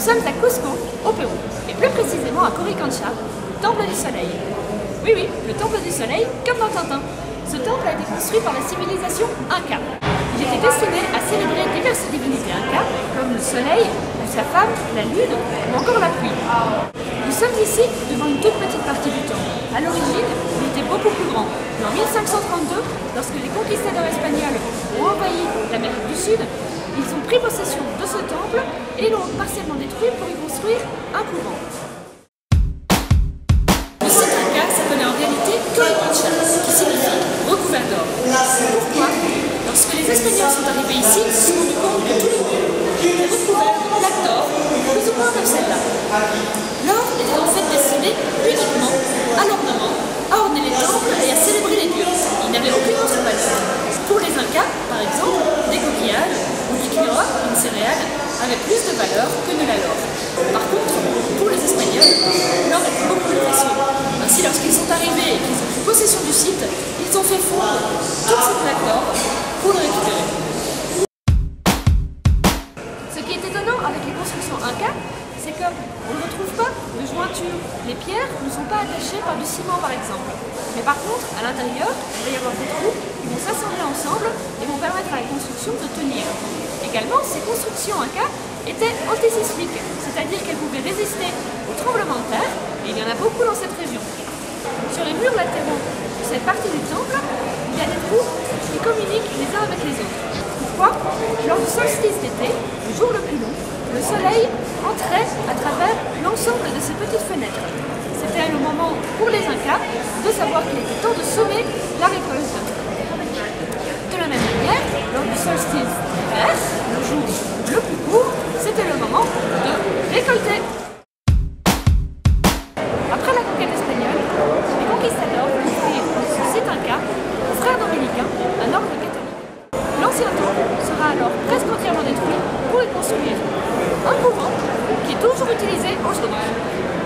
Nous sommes à Cusco, au Pérou, et plus précisément à Coricancha, temple du soleil. Oui, oui, le temple du soleil, comme dans Tintin. Ce temple a été construit par la civilisation Inca. Il était destiné à célébrer diverses divinités Inca, comme le soleil, ou sa femme, la lune, ou encore la pluie. Nous sommes ici devant une toute petite partie du temple. À l'origine, il était beaucoup plus grand. Mais en 1532, lorsque les conquistadors espagnols ont envahi l'Amérique du Sud, ils ont pris possession de ce temple et l'ont partiellement détruit pour y construire un couvent. Le site Inca s'appelait en réalité Coricancha, qui signifie recouvert d'or. Pourquoi? Lorsque les Espagnols sont arrivés ici, ils se sont rendus compte que tous les murs étaient recouverts de plaques d'or, plus ou moins comme celle-là. L'or était en fait destiné uniquement à l'ornement, à orner les temples et à célébrer les dieux. Il n'avait aucune autre valeur. Pour les Incas, par exemple, des coquillages ou du quinoa, une céréale, avaient plus de valeur que de la l'or. Par contre, pour les Espagnols, l'or était beaucoup plus précieux. Ainsi, lorsqu'ils sont arrivés et qu'ils ont pris possession du site, ils ont fait fondre toutes ces plaques d'or pour le récupérer. Ne retrouve pas de jointure. Les pierres ne sont pas attachées par du ciment par exemple. Mais par contre, à l'intérieur, il va y avoir des trous qui vont s'assembler ensemble et vont permettre à la construction de tenir. Également, ces constructions Inca étaient antisismiques, c'est-à-dire qu'elles pouvaient résister aux tremblements de terre, et il y en a beaucoup dans cette région. Sur les murs latéraux de cette partie du temple, il y a des trous qui communiquent les uns avec les autres. Pourquoi? Lors du solstice d'été, le jour le plus long, le soleil entrait à travers l'ensemble de ces petites fenêtres. C'était le moment pour les Incas de savoir qu'il était temps de semer la récolte. De la même manière, lors du solstice le jour le plus court, c'était le moment de récolter. Après la conquête espagnole, les conquistadors vont offrir ce site Inca aux frères dominicains, un ordre catholique. L'ancien temple sera alors presque entièrement détruit pour y construire un couvent qui est toujours utilisé aujourd'hui.